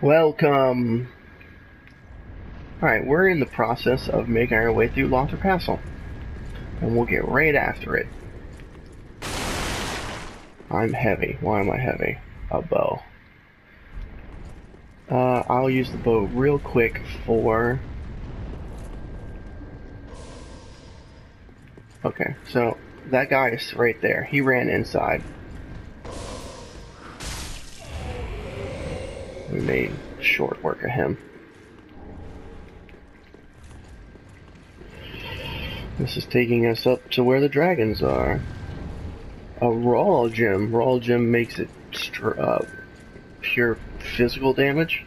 Welcome. Alright, we're in the process of making our way through Lothric Castle. And we'll get right after it. I'm heavy. Why am I heavy? A bow. Uh, I'll use the bow real quick for... Okay, so that guy is right there. He ran inside. We made short work of him. This is taking us up to where the dragons are. A raw gem. Raw gem makes it uh, pure physical damage.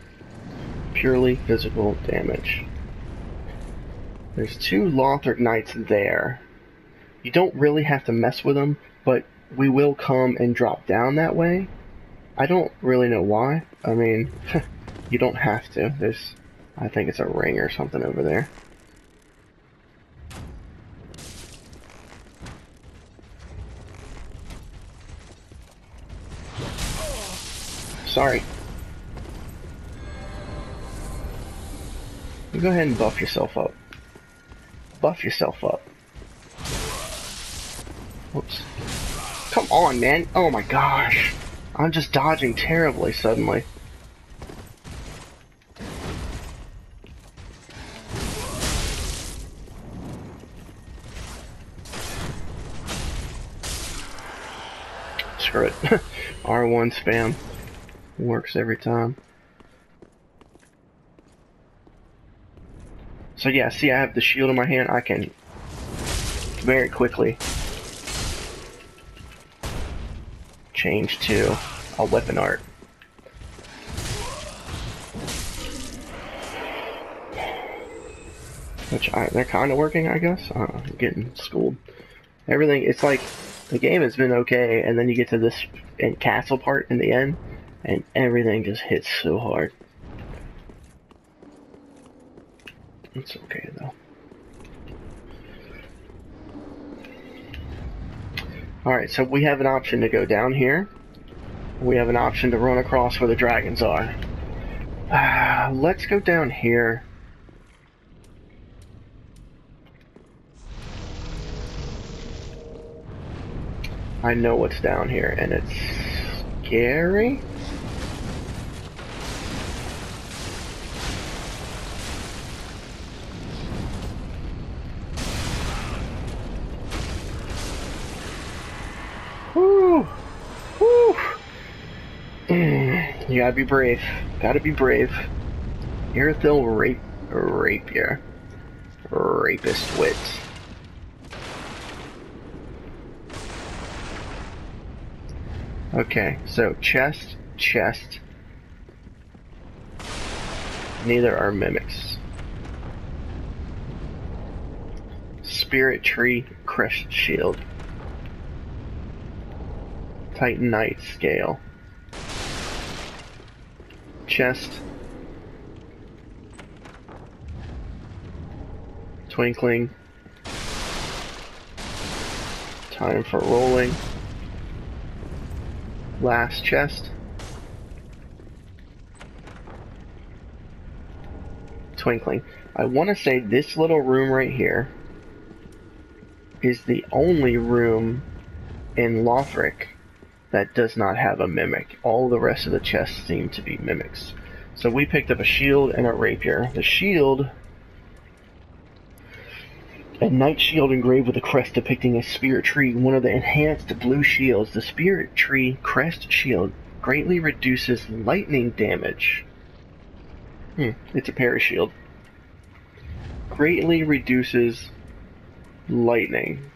Purely physical damage. There's two Lothric Knights there. You don't really have to mess with them, but we will come and drop down that way. I don't really know why. I mean, you don't have to. There's, I think it's a ring or something over there. Sorry. You go ahead and buff yourself up. Buff yourself up. Whoops. Come on, man. Oh my gosh. I'm just dodging terribly suddenly. Screw it. R1 spam. Works every time. So yeah, see I have the shield in my hand. I can very quickly change to a weapon art. Which I, they're kind of working, I guess. I'm getting schooled. Everything, it's like the game has been okay, and then you get to this castle part in the end, and everything just hits so hard. It's okay though. Alright, so we have an option to go down here. We have an option to run across where the dragons are. Uh, let's go down here. I know what's down here, and it's scary. Gotta be brave. Gotta be brave. Irithyll rape rapier. Rapist wit. Okay, so chest, chest. Neither are mimics. Spirit tree, crest shield. Titanite scale chest. Twinkling. Time for rolling. Last chest. Twinkling. I want to say this little room right here is the only room in Lothric that does not have a mimic. All the rest of the chests seem to be mimics. So we picked up a shield and a rapier. The shield, a knight shield engraved with a crest depicting a spirit tree, one of the enhanced blue shields. The spirit tree crest shield greatly reduces lightning damage. Hmm, it's a parashield. Greatly reduces lightning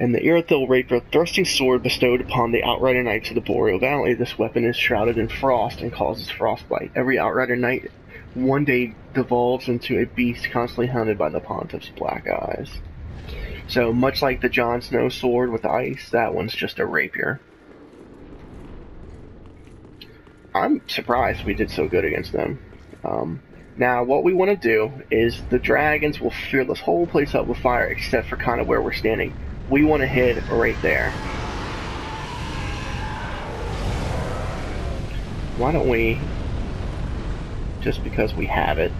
and the Irithyll Rapier, thrusting sword bestowed upon the Outrider Knights of the Boreal Valley. This weapon is shrouded in frost and causes frostbite. Every Outrider Knight one day devolves into a beast constantly hunted by the Pontiff's black eyes. So, much like the Jon Snow sword with ice, that one's just a rapier. I'm surprised we did so good against them. Um, now, what we want to do is the dragons will fill this whole place up with fire except for kind of where we're standing we want to hit right there. Why don't we just because we have it.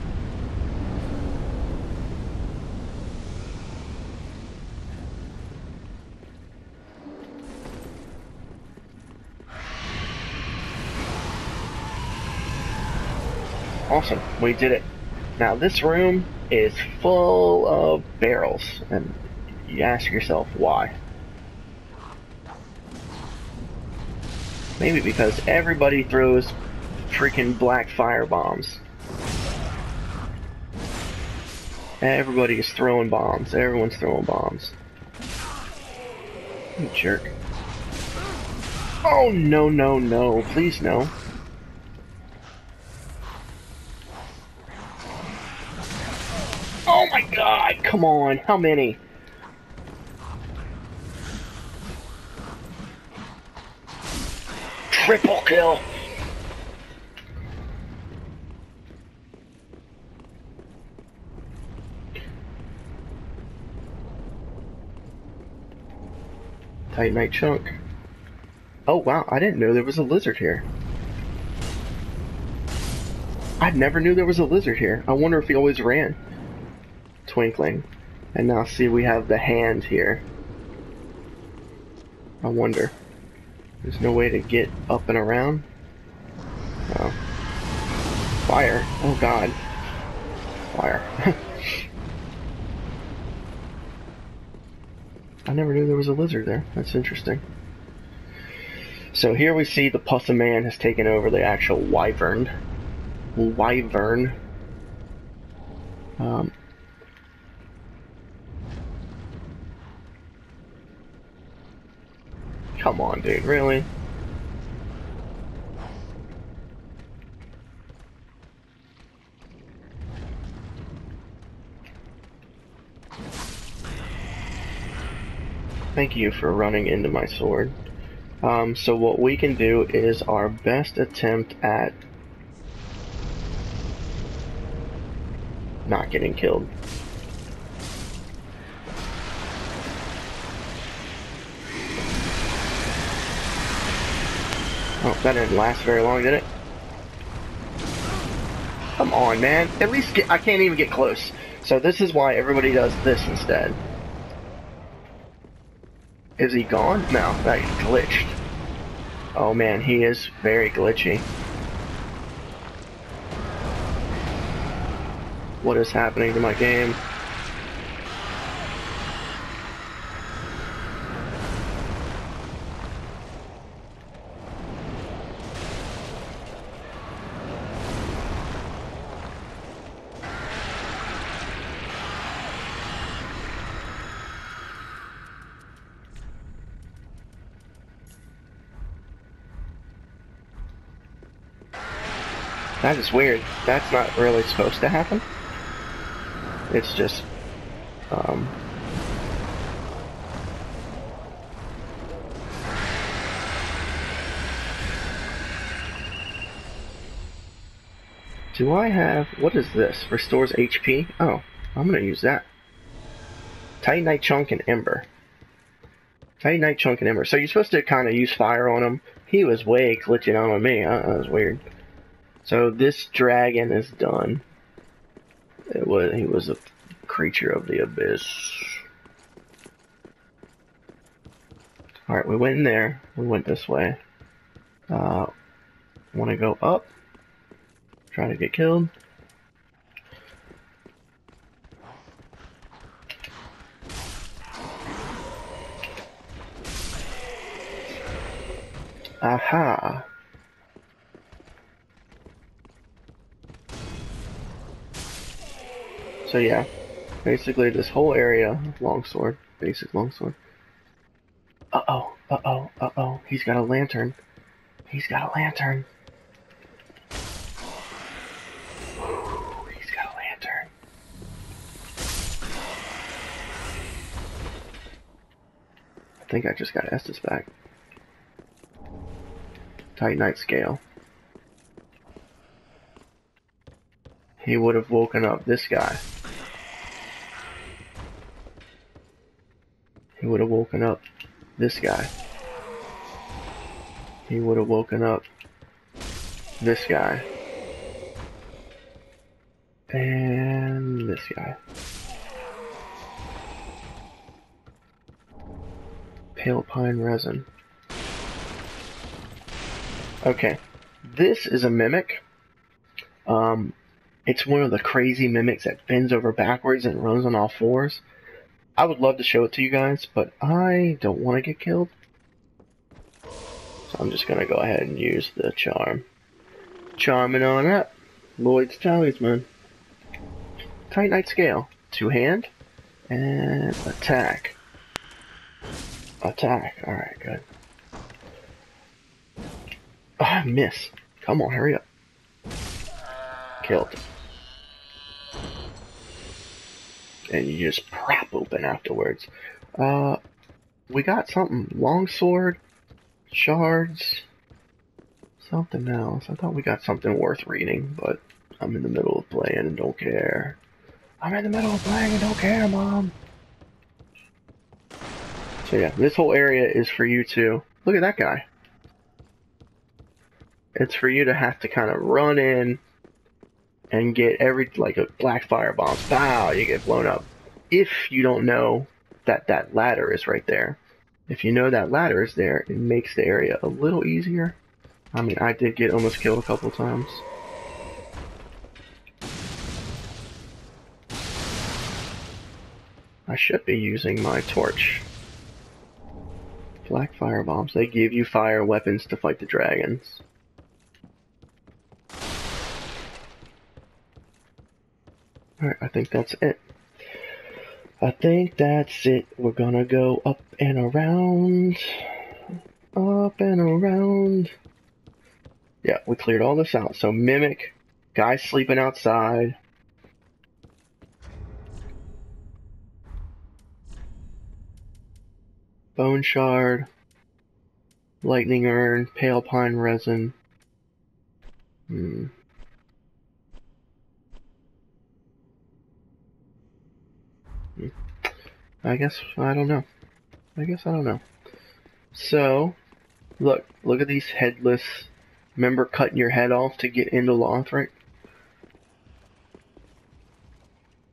Awesome, we did it. Now this room is full of barrels, and you ask yourself why. Maybe because everybody throws freaking black fire bombs. Everybody is throwing bombs. Everyone's throwing bombs. You jerk. Oh, no, no, no. Please, no. Oh my god, come on, how many? Triple kill! Titanite chunk. Oh wow, I didn't know there was a lizard here. I never knew there was a lizard here. I wonder if he always ran twinkling. And now see we have the hand here. I wonder. There's no way to get up and around? Oh. Fire. Oh god. Fire. I never knew there was a lizard there. That's interesting. So here we see the Pus of Man has taken over the actual wyvern. Wyvern. Um, Come on, dude, really? Thank you for running into my sword. Um, so what we can do is our best attempt at not getting killed. That didn't last very long, did it? Come on, man. At least get, I can't even get close. So this is why everybody does this instead. Is he gone? No, that glitched. Oh man, he is very glitchy. What is happening to my game? That is weird. That's not really supposed to happen. It's just, um... Do I have... What is this? Restores HP? Oh, I'm gonna use that. Titanite Chunk and Ember. Titanite Chunk and Ember. So you're supposed to kind of use fire on him. He was way glitching on me. Uh, that was weird. So this dragon is done. It was he was a creature of the abyss. Alright, we went in there. We went this way. Uh wanna go up. Try to get killed. Aha. So yeah, basically this whole area, longsword, basic longsword. Uh-oh, uh-oh, uh-oh, he's got a lantern. He's got a lantern. he's got a lantern. I think I just got Estus back. Titanite scale. He would have woken up this guy. Would have woken up this guy. He would have woken up this guy. And this guy. Pale pine resin. Okay. This is a mimic. Um, it's one of the crazy mimics that bends over backwards and runs on all fours. I would love to show it to you guys, but I don't want to get killed. So I'm just going to go ahead and use the charm. Charming on up. Lloyd's Talisman. Tight Titanite Scale. Two hand. And attack. Attack. Alright, good. Oh, I miss. Come on, hurry up. Killed. And you just prop open afterwards. Uh, we got something. Longsword, shards, something else. I thought we got something worth reading, but I'm in the middle of playing and don't care. I'm in the middle of playing and don't care, Mom. So yeah, this whole area is for you to... Look at that guy. It's for you to have to kind of run in and get every, like a black fire bomb. Bow, you get blown up. If you don't know that that ladder is right there. If you know that ladder is there, it makes the area a little easier. I mean, I did get almost killed a couple times. I should be using my torch. Black fire bombs. They give you fire weapons to fight the dragons. Alright, I think that's it. I think that's it. We're gonna go up and around. Up and around. Yeah, we cleared all this out. So Mimic, guy sleeping outside. Bone Shard. Lightning Urn, Pale Pine Resin. Hmm. I guess, I don't know. I guess I don't know. So, look, look at these headless. Remember cutting your head off to get into Lothric?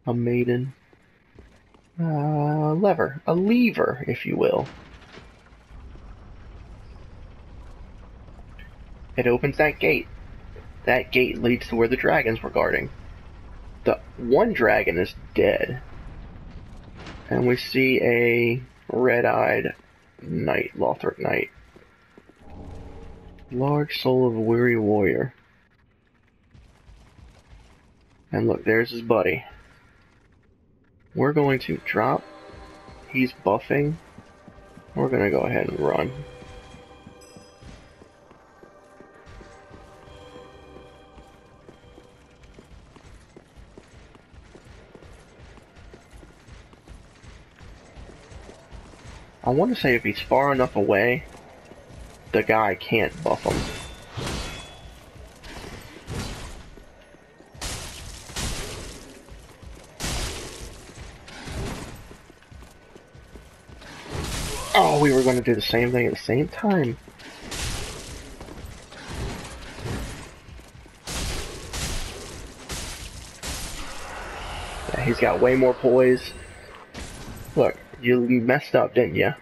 A maiden. Uh, lever. A lever, if you will. It opens that gate. That gate leads to where the dragons were guarding. The one dragon is dead. And we see a red-eyed knight, Lothric knight. Large soul of a weary warrior. And look, there's his buddy. We're going to drop. He's buffing. We're going to go ahead and run. I want to say if he's far enough away, the guy can't buff him. Oh, we were going to do the same thing at the same time. Yeah, he's got way more poise. Look, you messed up, didn't you?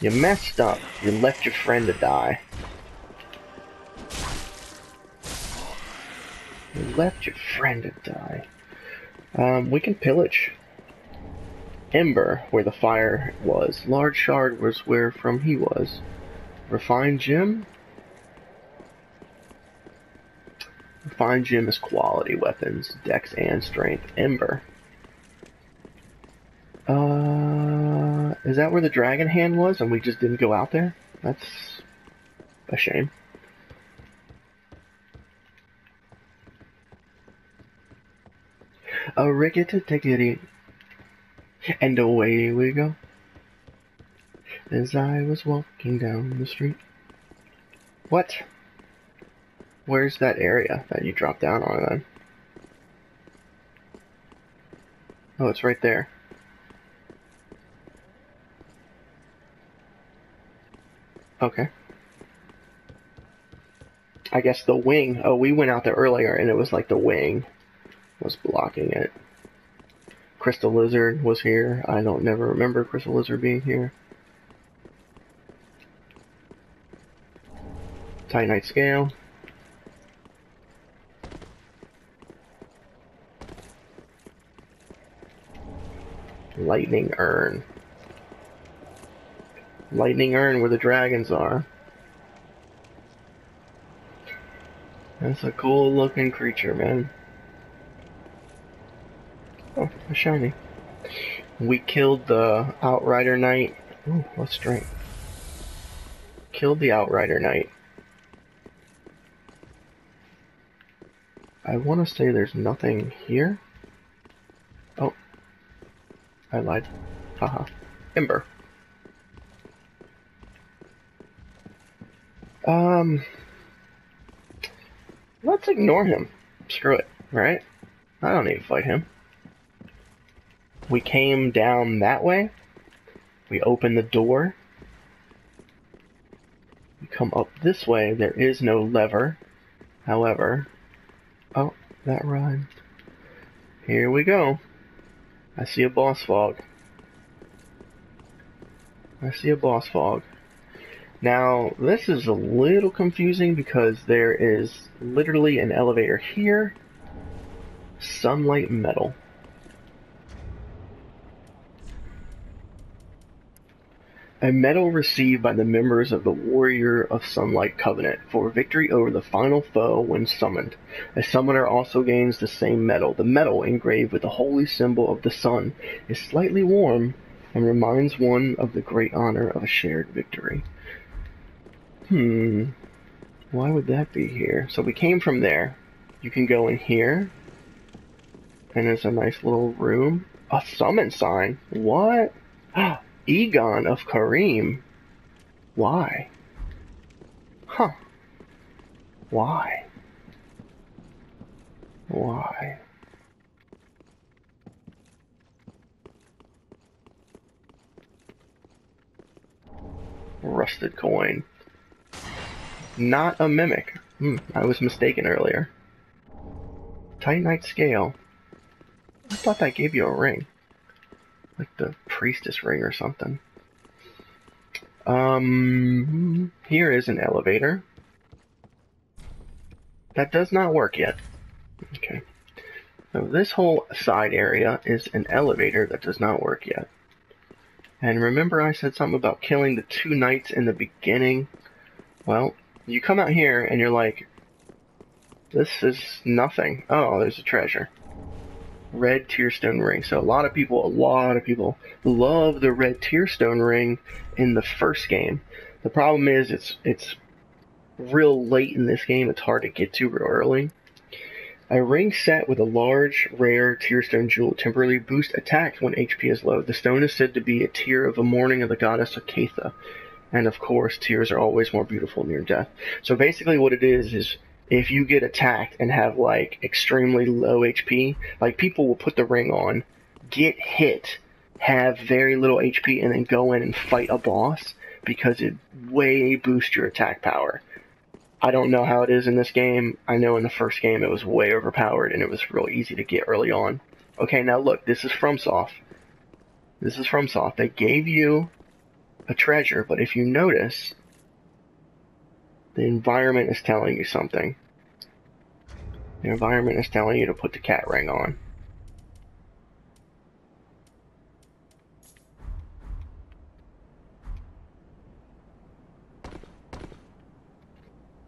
You messed up. You left your friend to die. You left your friend to die. Um, we can pillage. Ember, where the fire was. Large Shard was where from he was. Refined Gem? Refined Gem is quality weapons, dex and strength. Ember. Uh, is that where the dragon hand was and we just didn't go out there? That's a shame. A rickety tickety. And away we go. As I was walking down the street. What? Where's that area that you dropped down on then? Oh, it's right there. Okay. I guess the wing. Oh, we went out there earlier and it was like the wing was blocking it. Crystal Lizard was here. I don't never remember Crystal Lizard being here. Titanite Scale. Lightning Urn. Lightning Urn where the dragons are. That's a cool looking creature, man. Oh, a shiny. We killed the Outrider Knight. Ooh, let's drink. Killed the Outrider Knight. I want to say there's nothing here. Oh. I lied. Haha. Ember. Um. Let's ignore him. Screw it, right? I don't need to fight him. We came down that way. We open the door. We come up this way. There is no lever. However, oh, that rhymed. Here we go. I see a boss fog. I see a boss fog. Now, this is a little confusing because there is literally an elevator here. Sunlight Medal. A medal received by the members of the Warrior of Sunlight Covenant for victory over the final foe when summoned. A summoner also gains the same medal. The medal, engraved with the holy symbol of the sun, is slightly warm and reminds one of the great honor of a shared victory. Hmm. Why would that be here? So we came from there. You can go in here. And there's a nice little room. A summon sign. What? Eygon of Carim. Why? Huh. Why? Why? Rusted coin. Not a mimic. Hmm, I was mistaken earlier. Titanite scale. I thought that gave you a ring. Like the priestess ring or something. Um, here is an elevator. That does not work yet. Okay. So this whole side area is an elevator that does not work yet. And remember I said something about killing the two knights in the beginning? Well, you come out here and you're like, this is nothing. Oh, there's a treasure red tearstone ring. So a lot of people, a lot of people love the red tearstone ring in the first game. The problem is it's it's real late in this game. It's hard to get to real early. A ring set with a large, rare tearstone jewel temporarily boosts attacks when HP is low. The stone is said to be a tear of the mourning of the goddess Akatha. And of course, tears are always more beautiful near death. So basically what it is is if you get attacked and have like extremely low HP, like people will put the ring on, get hit, have very little HP, and then go in and fight a boss because it way boosts your attack power. I don't know how it is in this game. I know in the first game it was way overpowered and it was real easy to get early on. Okay, now look, this is FromSoft. This is FromSoft. They gave you a treasure, but if you notice, the environment is telling you something. The environment is telling you to put the cat ring on.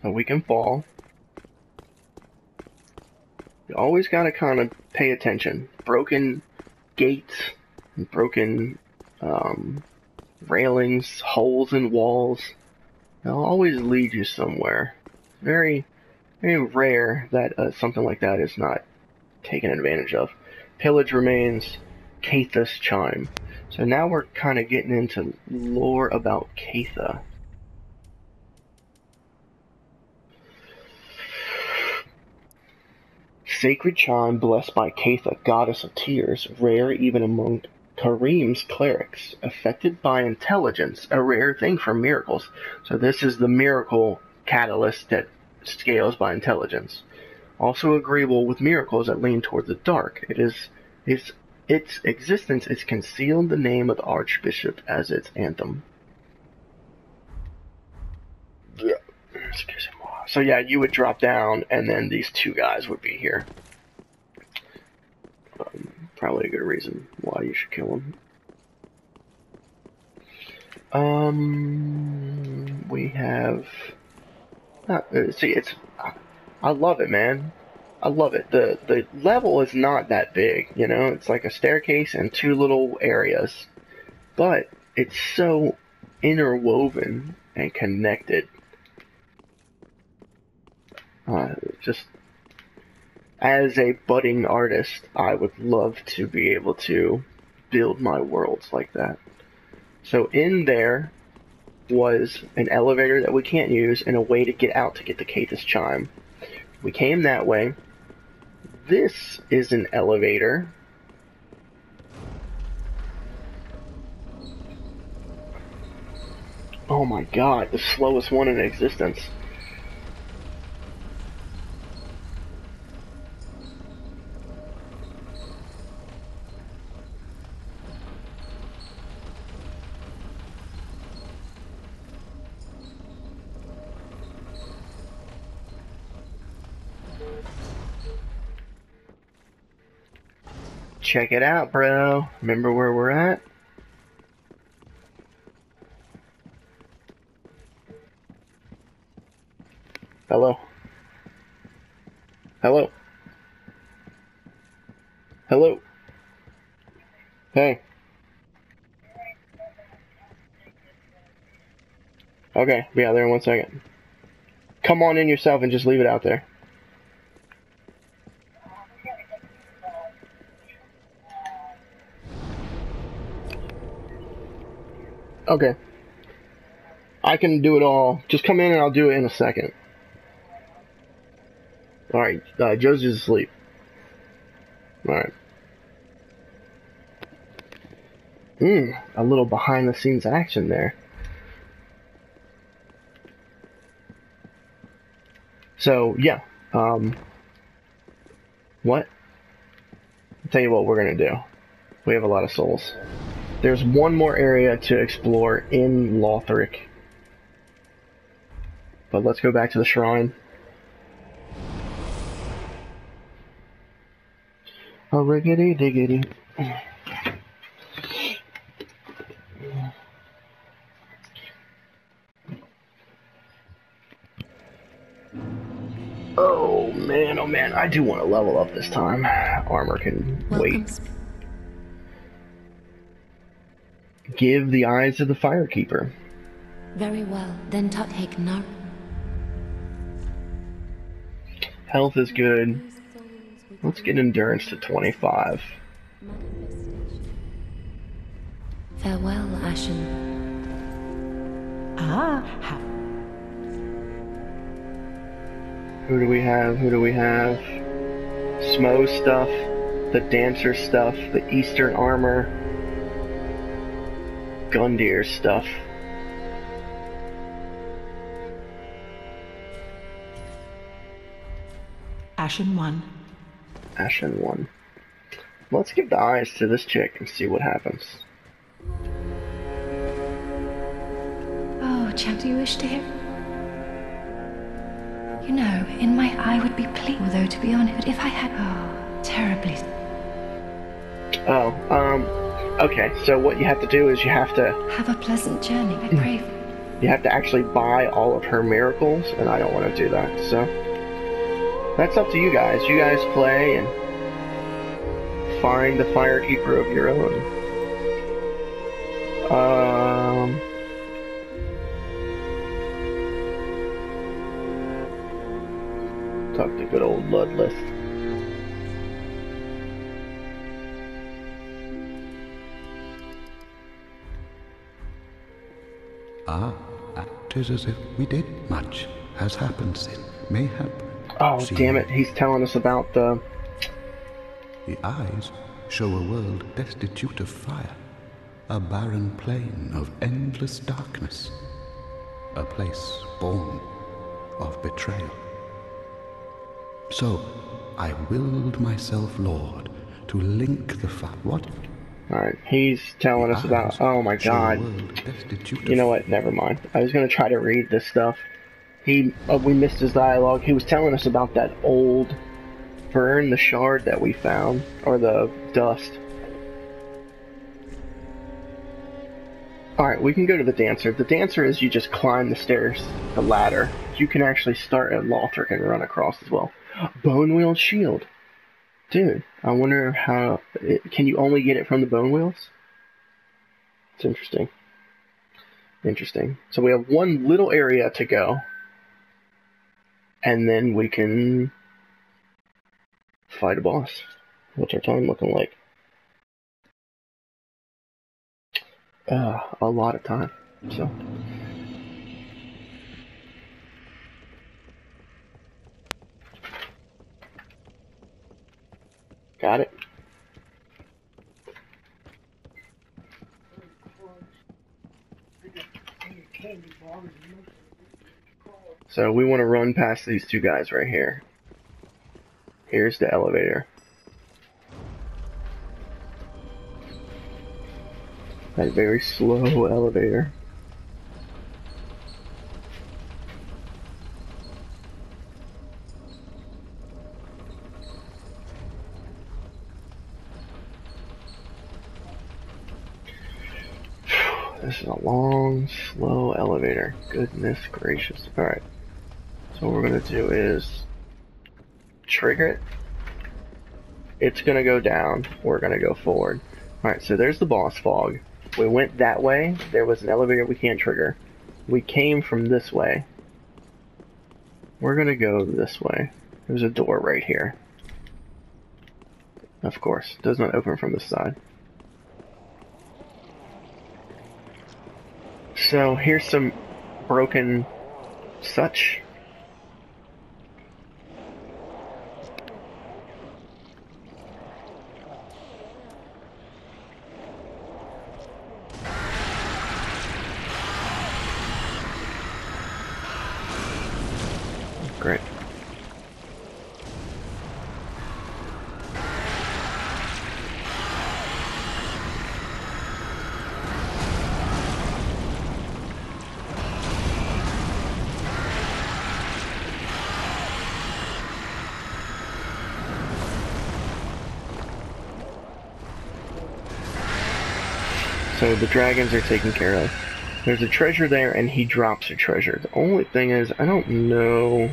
So we can fall. You always gotta kind of pay attention. Broken gates, broken um, railings, holes in walls. They'll always lead you somewhere. Very, very rare that uh, something like that is not taken advantage of. Pillage remains Caitha's chime. So now we're kind of getting into lore about Caitha. Sacred chime blessed by Caitha, goddess of tears, rare even among Carim's clerics, affected by intelligence, a rare thing for miracles. So this is the miracle catalyst that scales by intelligence. also agreeable with miracles that lean toward the dark. It is its its existence is concealed the name of the Archbishop as its anthem. Yeah. So yeah, you would drop down, and then these two guys would be here. Probably a good reason why you should kill him. Um, we have. Uh, see, it's. I love it, man. I love it. The the level is not that big, you know. It's like a staircase and two little areas, but it's so interwoven and connected. Uh, just as a budding artist, I would love to be able to build my worlds like that. So in there was an elevator that we can't use and a way to get out to get the Caitha's chime. We came that way. This is an elevator. Oh my god, the slowest one in existence. Check it out, bro. Remember where we're at? Hello? Hello? Hello? Hey. Okay, be out there in one second. Come on in yourself and just leave it out there. Okay. I can do it all. Just come in and I'll do it in a second. Alright, uh, Josie's asleep. Alright. Hmm, a little behind the scenes action there. So, yeah. Um, what? I'll tell you what we're gonna do. We have a lot of souls. There's one more area to explore in Lothric. But let's go back to the shrine. Oh, riggedy diggity. Oh man, oh man, I do want to level up this time. Armor can Welcome. wait. Give the eyes to the firekeeper. Very well, then Tuthake no. Health is good. Let's get endurance to 25. Farewell, Ashen. Ah. Who do we have? Who do we have? Smough stuff, the dancer stuff, the eastern armor, Gundyr stuff. Ashen 1. Ashen 1. Let's give the eyes to this chick and see what happens. Oh, chap, do you wish to hear? You know, in my eye would be pleased, though, to be honest, but if I had... Oh, terribly... Oh, um, Okay, so what you have to do is you have to have a pleasant journey. I pray. You have to actually buy all of her miracles, and I don't want to do that. So that's up to you guys. You guys play and find the firekeeper of your own. Um. Talk to good old Ludleth. Ah, acted as if we did. Much has happened since. Mayhap. Oh, damn it. He's telling us about the. The eyes show a world destitute of fire, a barren plain of endless darkness, a place born of betrayal. So I willed myself lord to link the what? Alright, he's telling us about. Oh my god. You know what? Never mind. I was gonna try to read this stuff. He, uh, we missed his dialogue. He was telling us about that old burn, the shard that we found, or the dust. All right, we can go to the dancer. The dancer is you just climb the stairs, the ladder. You can actually start at Lothric and run across as well. Bone wheel shield, dude. I wonder how. It, can you only get it from the bone wheels? It's interesting. Interesting. So we have one little area to go. And then we can fight a boss. What's our time looking like? Uh, a lot of time. So. Got it. So we want to run past these two guys right here. Here's the elevator. That very slow elevator. This is a long, slow elevator. Goodness gracious. Alright. So what we're gonna do is trigger it. It's gonna go down. We're gonna go forward. Alright, so there's the boss fog. We went that way. There was an elevator we can't trigger. We came from this way. We're gonna go this way. There's a door right here. Of course, does not open from this side. So here's some broken such. Great. So the dragons are taken care of. There's a treasure there, and he drops a treasure. The only thing is, I don't know.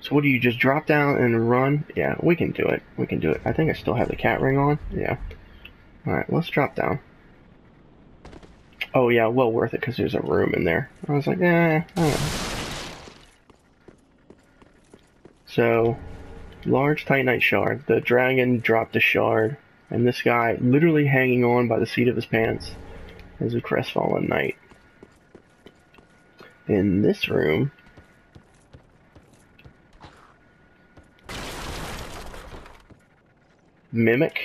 So what do you just drop down and run? Yeah, we can do it. We can do it. I think I still have the cat ring on. Yeah. All right, let's drop down. Oh yeah, well worth it because there's a room in there. I was like, eh. So, large titanite shard. The dragon dropped a shard, and this guy literally hanging on by the seat of his pants as a crestfallen knight. In this room, mimic.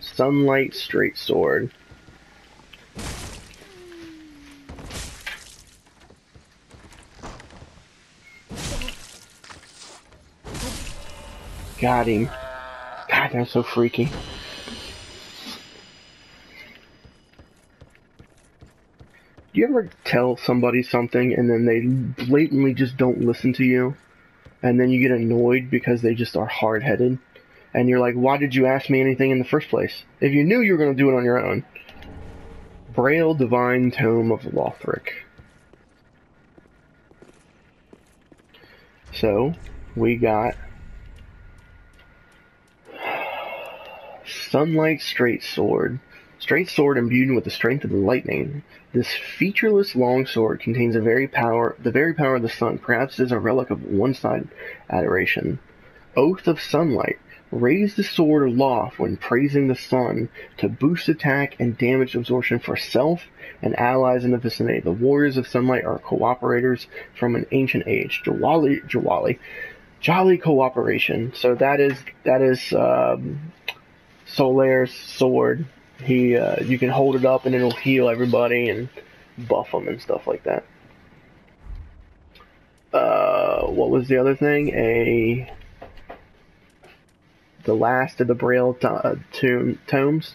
Sunlight straight sword. Got him. God, that's so freaky. Do you ever tell somebody something and then they blatantly just don't listen to you? And then you get annoyed because they just are hard headed? And you're like, why did you ask me anything in the first place? If you knew you were going to do it on your own. Braille Divine Tome of Lothric. So, we got Sunlight Straight Sword. Straight sword imbued with the strength of the lightning. This featureless long sword contains a very power, the very power of the sun. Perhaps is a relic of one-sided adoration. Oath of Sunlight. Raise the sword aloft when praising the sun to boost attack and damage absorption for self and allies in the vicinity. The warriors of sunlight are cooperators from an ancient age. Jawali, Jawali, jolly cooperation. So that is that is um, Solaire's sword. He, uh, you can hold it up and it'll heal everybody and buff them and stuff like that. Uh, what was the other thing? A the last of the Braille to- tomb, tomes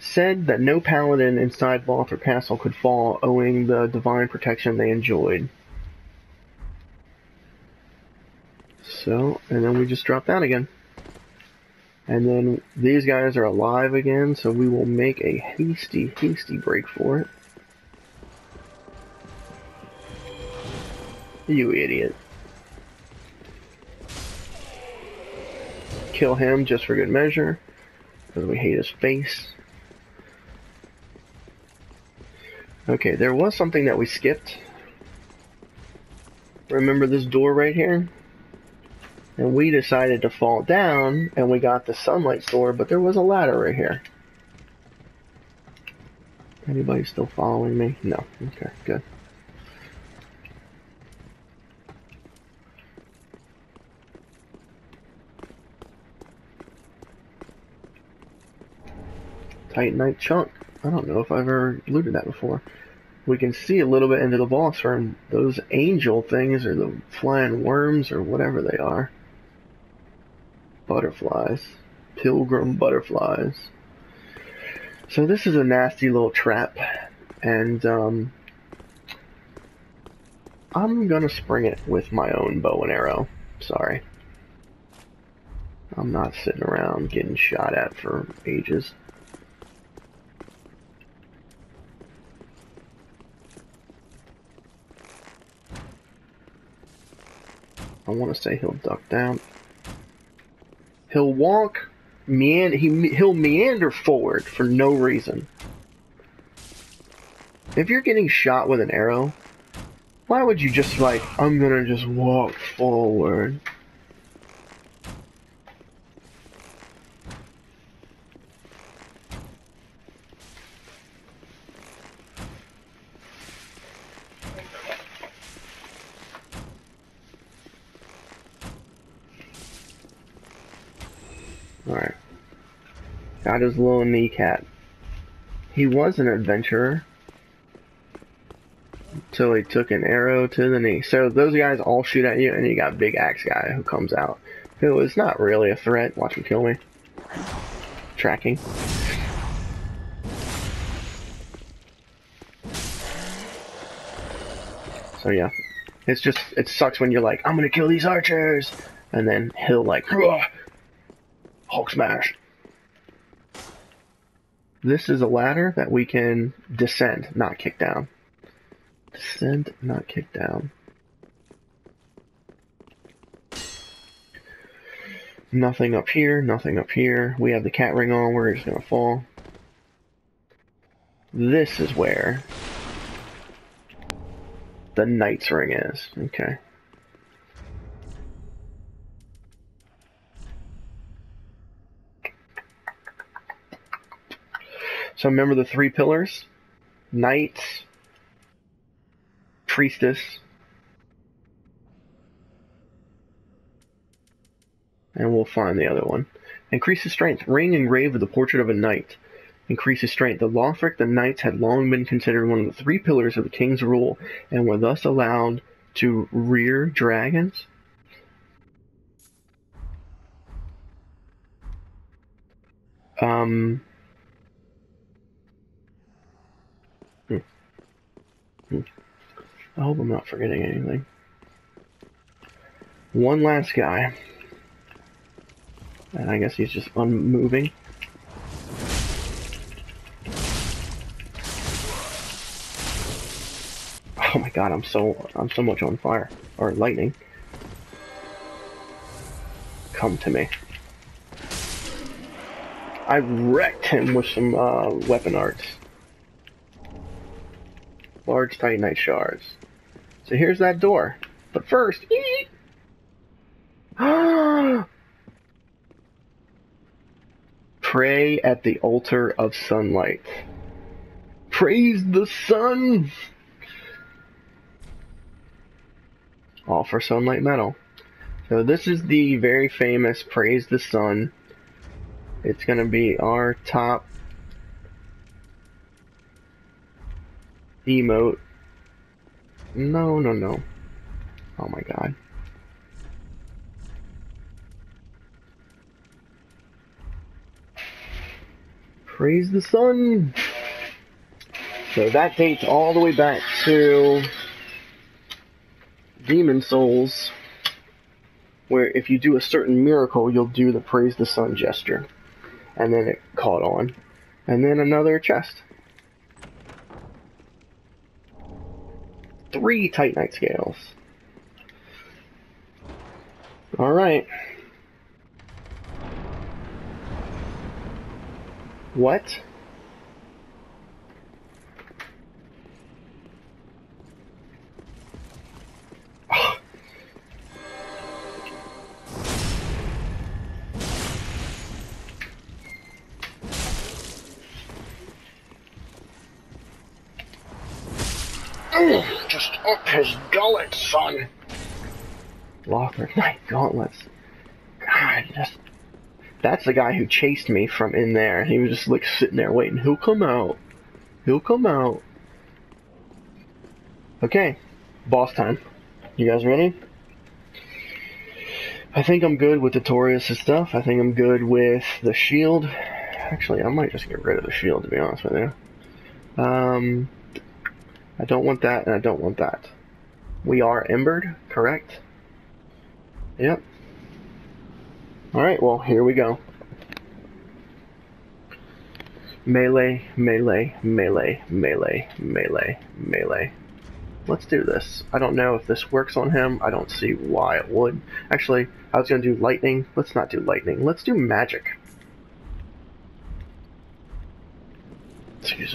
said that no paladin inside Lothric Castle could fall owing the divine protection they enjoyed. So, and then we just drop down again. And then these guys are alive again, so we will make a hasty, hasty break for it. You idiot. Kill him just for good measure, because we hate his face. Okay, there was something that we skipped. Remember this door right here? And we decided to fall down, and we got the sunlight sword, but there was a ladder right here. Anybody still following me? No. Okay, good. Titanite chunk. I don't know if I've ever looted that before. We can see a little bit into the boss room. Those angel things, or the flying worms, or whatever they are. Butterflies. Pilgrim butterflies. So this is a nasty little trap, and um, I'm gonna spring it with my own bow and arrow. Sorry. I'm not sitting around getting shot at for ages. I want to say he'll duck down. He'll walk. He he'll meander forward for no reason. If you're getting shot with an arrow, why would you just like I'm gonna just walk forward? Got his little kneecap. He was an adventurer. Until he took an arrow to the knee. So those guys all shoot at you, and you got Big Axe Guy who comes out. Who is not really a threat. Watch him kill me. Tracking. So yeah. It's just, it sucks when you're like, I'm gonna kill these archers! And then he'll like! Hulk smash. This is a ladder that we can descend, not kick down. Descend, not kick down. Nothing up here, nothing up here. We have the cat ring on, we're just gonna fall. This is where the knight's ring is. Okay. So remember the three pillars? Knight, priestess, and we'll find the other one. Increases strength. Ring engraved with the portrait of a knight. Increases strength. The Lothric the knights had long been considered one of the three pillars of the king's rule, and were thus allowed to rear dragons. Um, I hope I'm not forgetting anything. One last guy. And I guess he's just unmoving. Oh my god, I'm so I'm so much on fire. Or lightning. Come to me. I wrecked him with some uh, weapon arts large titanite shards. So here's that door. But first, pray at the altar of sunlight. Praise the sun! All for Sunlight Medal. So this is the very famous Praise the Sun It's gonna be our top emote. No, no, no. Oh my god. Praise the sun! So that dates all the way back to Demon Souls, where if you do a certain miracle, you'll do the Praise the Sun gesture. And then it caught on. And then another chest. Three Titanite scales. Alright. What? Just up his gullet, son. Locker my Gauntlets. God, just that's the guy who chased me from in there. He was just like sitting there waiting. He'll come out. He'll come out. Okay, boss time. You guys ready? I think I'm good with the Torius stuff. I think I'm good with the shield. Actually, I might just get rid of the shield to be honest with you. Um, I don't want that, and I don't want that. We are embered, correct? Yep. Alright, well, here we go. Melee, melee, melee, melee, melee, melee. Let's do this. I don't know if this works on him. I don't see why it would. Actually, I was going to do lightning. Let's not do lightning. Let's do magic. Use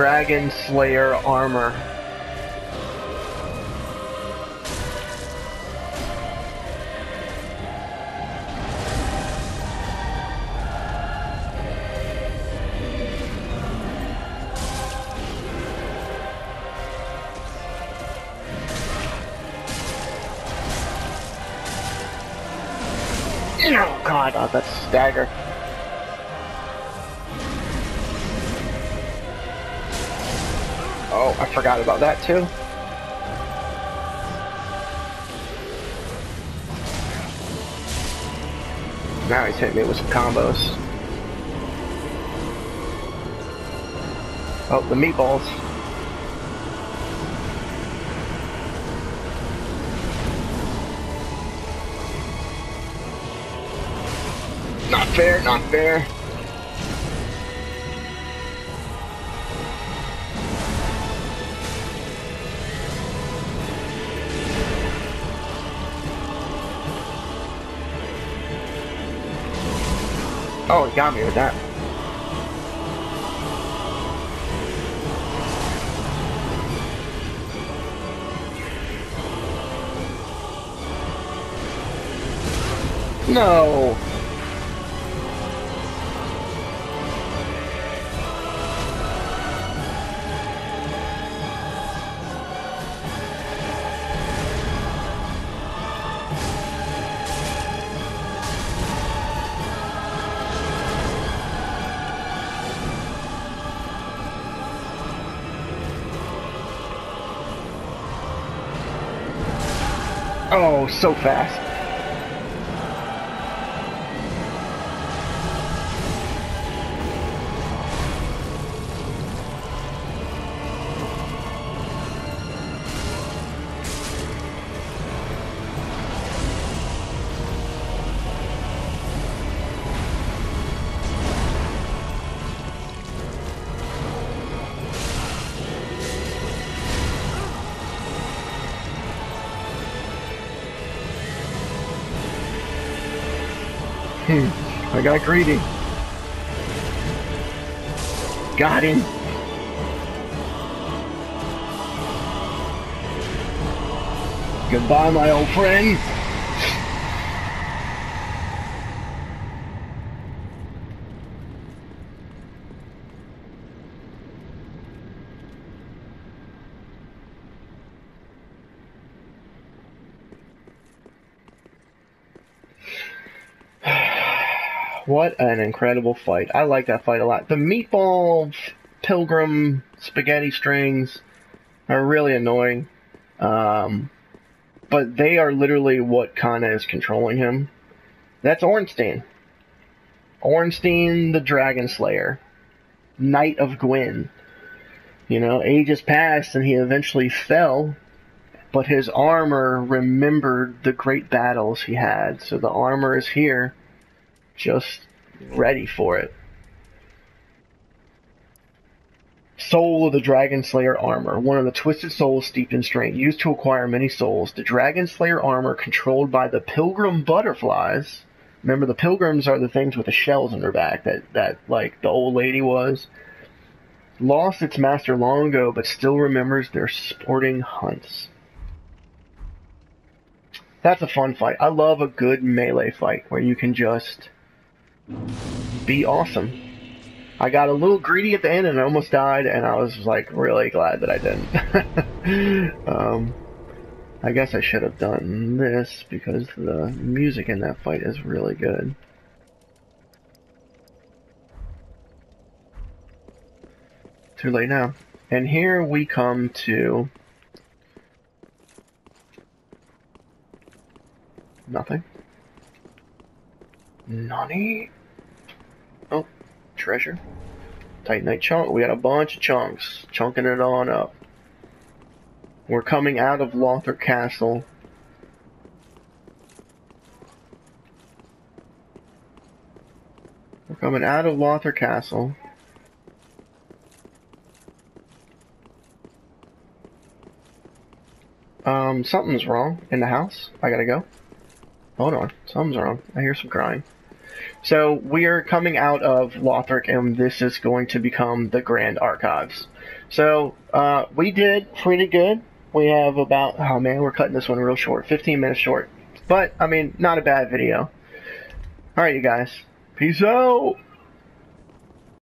Dragon Slayer armor. Forgot about that too. Now he's hitting me with some combos. Oh, the meatballs. Not fair, not fair. He got me with that. No! Oh, so fast. I got greedy. Got him. Goodbye, my old friend. What an incredible fight. I like that fight a lot. The meatball pilgrim spaghetti strings are really annoying. Um, but they are literally what Kana is controlling him. That's Ornstein. Ornstein the Dragon Slayer. Knight of Gwyn. You know, ages passed and he eventually fell, but his armor remembered the great battles he had. So the armor is here just ready for it. Soul of the Dragon Slayer armor, one of the twisted souls steeped in strength, used to acquire many souls. The Dragon Slayer armor, controlled by the Pilgrim butterflies. Remember, the Pilgrims are the things with the shells on their back that that like the old lady was. Lost its master long ago, but still remembers their sporting hunts. That's a fun fight. I love a good melee fight where you can just be awesome. I got a little greedy at the end and I almost died, and I was like really glad that I didn't. um, I guess I should have done this because the music in that fight is really good. Too late now. And here we come to nothing. Nani? Treasure. Titanite chunk. We got a bunch of chunks. Chunking it on up. We're coming out of Lothric Castle. We're coming out of Lothric Castle. Um, something's wrong in the house. I gotta go. Hold on. Something's wrong. I hear some crying. So we are coming out of Lothric, and this is going to become the Grand Archives. So uh, we did pretty good. We have about oh man, we're cutting this one real short, 15 minutes short. But I mean, not a bad video. All right, you guys. Peace out.